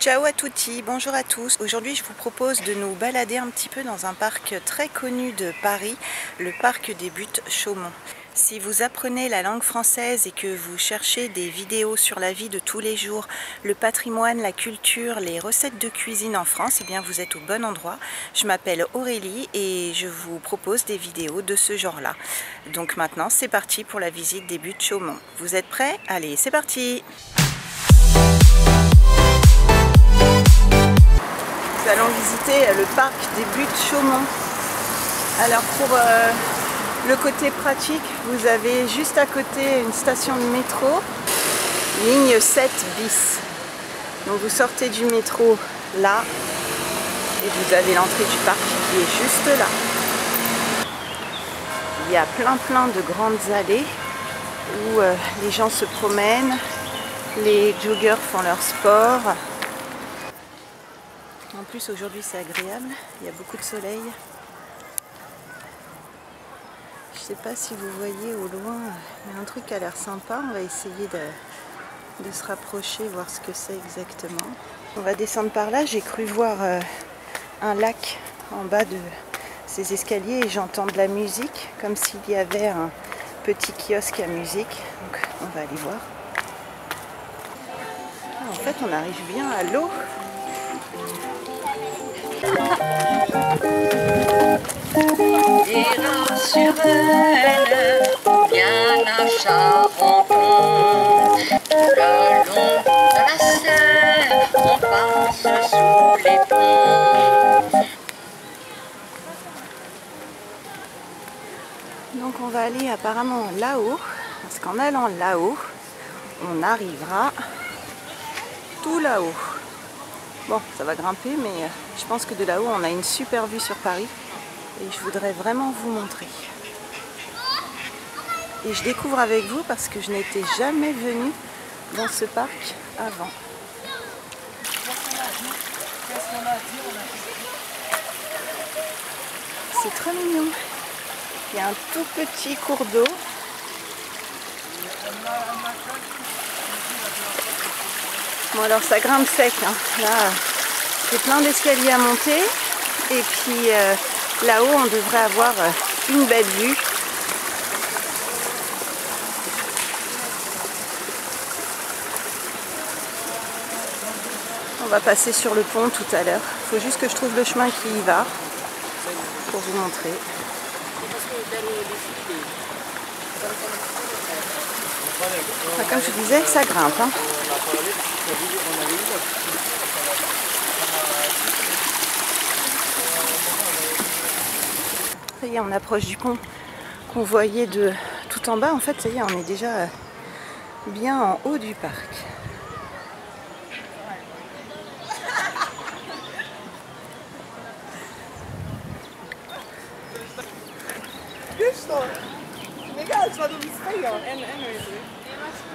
Ciao à tutti, bonjour à tous. Aujourd'hui je vous propose de nous balader un petit peu dans un parc très connu de Paris, le parc des Buttes Chaumont. Si vous apprenez la langue française et que vous cherchez des vidéos sur la vie de tous les jours, le patrimoine, la culture, les recettes de cuisine en France, eh bien vous êtes au bon endroit. Je m'appelle Aurélie et je vous propose des vidéos de ce genre-là. Donc maintenant c'est parti pour la visite des Buttes Chaumont. Vous êtes prêts? Allez, c'est parti Allons visiter le parc des Buttes Chaumont. Alors pour euh, le côté pratique, vous avez juste à côté une station de métro, ligne 7 bis. Donc vous sortez du métro là et vous avez l'entrée du parc qui est juste là. Il y a plein plein de grandes allées où euh, les gens se promènent, les joggers font leur sport, en plus aujourd'hui c'est agréable, il y a beaucoup de soleil. Je sais pas si vous voyez au loin, il y a un truc qui a l'air sympa, on va essayer de, se rapprocher, voir ce que c'est exactement. On va descendre par là, j'ai cru voir euh, un lac en bas de ces escaliers et j'entends de la musique, comme s'il y avait un petit kiosque à musique. Donc on va aller voir. En fait on arrive bien à l'eau. Ira sur elle, bien à Charenton. Le long de la Seine, on passe sous les ponts. Donc on va aller apparemment là-haut, parce qu'en allant là-haut, on arrivera tout là-haut. Bon, ça va grimper, mais euh, je pense que de là-haut, on a une super vue sur Paris. Et je voudrais vraiment vous montrer. Et je découvre avec vous parce que je n'étais jamais venue dans ce parc avant. C'est très mignon. Il y a un tout petit cours d'eau. Bon alors ça grimpe sec, hein. là j'ai plein d'escaliers à monter et puis euh, là-haut on devrait avoir euh, une belle vue. On va passer sur le pont tout à l'heure. Il faut juste que je trouve le chemin qui y va pour vous montrer. comme je disais, ça grimpe. Hein. Ça y est, on approche du pont qu'on voyait de tout en bas. En fait, ça y est, on est déjà bien en haut du parc.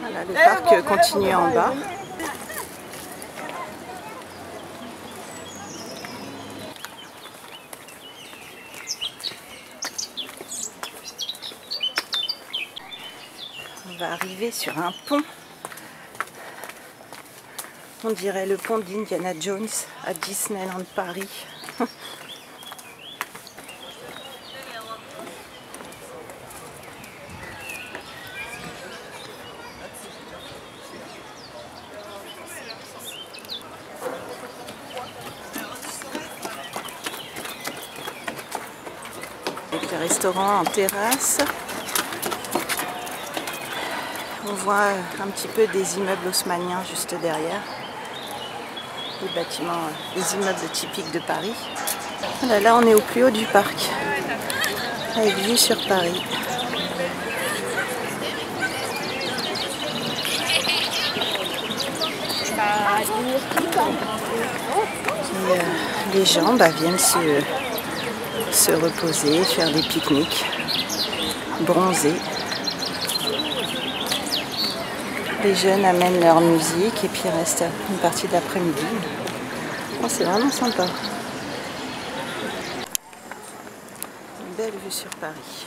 Voilà, le parc continue en bas. On va arriver sur un pont. On dirait le pont d'Indiana Jones à Disneyland Paris. restaurant en terrasse. On voit un petit peu des immeubles haussmanniens juste derrière. Les bâtiments, les immeubles typiques de Paris. Voilà, là on est au plus haut du parc, avec vue sur Paris. Euh, les gens bah, viennent se, se reposer, faire des pique-niques, bronzer. Les jeunes amènent leur musique et puis restent une partie de l'après-midi. Oh, C'est vraiment sympa. Une belle vue sur Paris.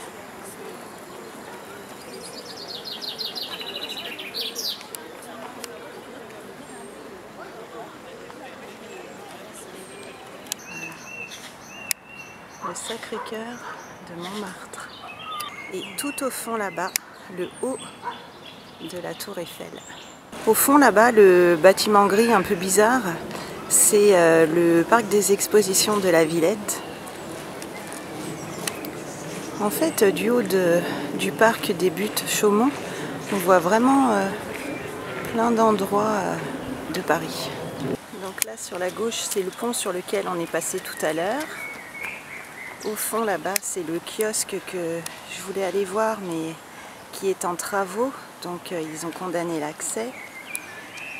le Sacré-Cœur de Montmartre. Et tout au fond là-bas, le haut de la tour Eiffel. Au fond là-bas, le bâtiment gris un peu bizarre, c'est euh, le parc des expositions de la Villette. En fait, du haut du parc des buttes Chaumont, on voit vraiment euh, plein d'endroits euh, de Paris. Donc là, sur la gauche, c'est le pont sur lequel on est passé tout à l'heure. Au fond, là-bas, c'est le kiosque que je voulais aller voir, mais qui est en travaux. Donc, euh, ils ont condamné l'accès.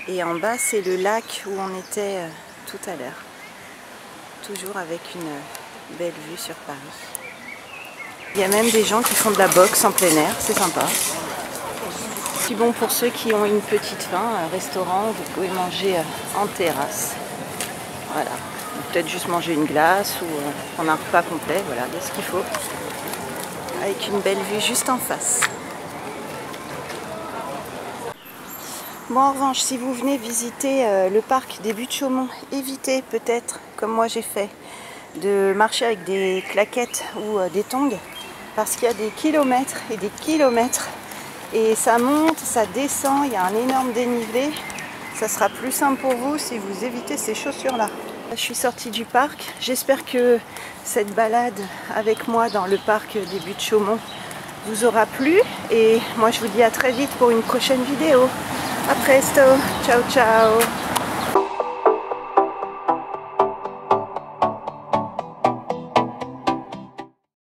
Et en bas, c'est le lac où on était euh, tout à l'heure. Toujours avec une belle vue sur Paris. Il y a même des gens qui font de la boxe en plein air, c'est sympa. Puis bon, pour ceux qui ont une petite faim, un restaurant, vous pouvez manger euh, en terrasse. Voilà. Peut-être juste manger une glace ou euh, prendre un repas complet, voilà, de ce qu'il faut. Avec une belle vue juste en face. Bon, en revanche, si vous venez visiter euh, le parc des Buttes Chaumont, évitez peut-être, comme moi j'ai fait, de marcher avec des claquettes ou des tongs, parce qu'il y a des kilomètres et des kilomètres, et ça monte, ça descend, il y a un énorme dénivelé. Ça sera plus simple pour vous si vous évitez ces chaussures-là. Je suis sortie du parc. J'espère que cette balade avec moi dans le parc des Buttes Chaumont vous aura plu. Et moi, je vous dis à très vite pour une prochaine vidéo. A presto. Ciao, ciao.